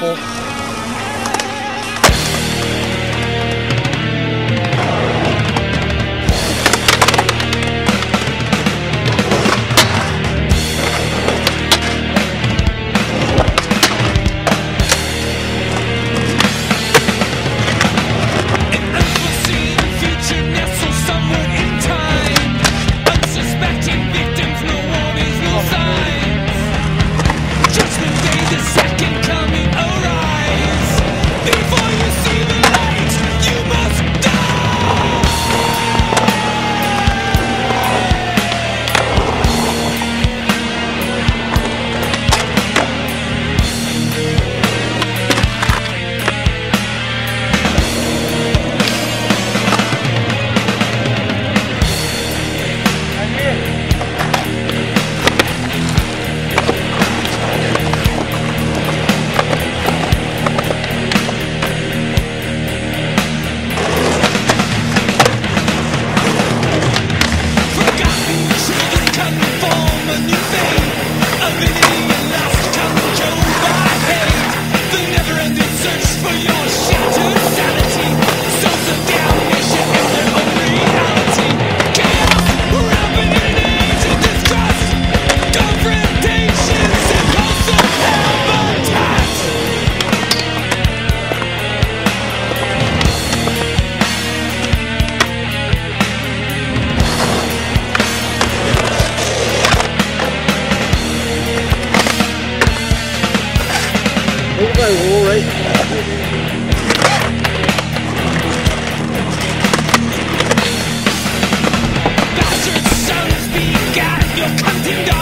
people. All right. Bastard sons begat your cunting daughters,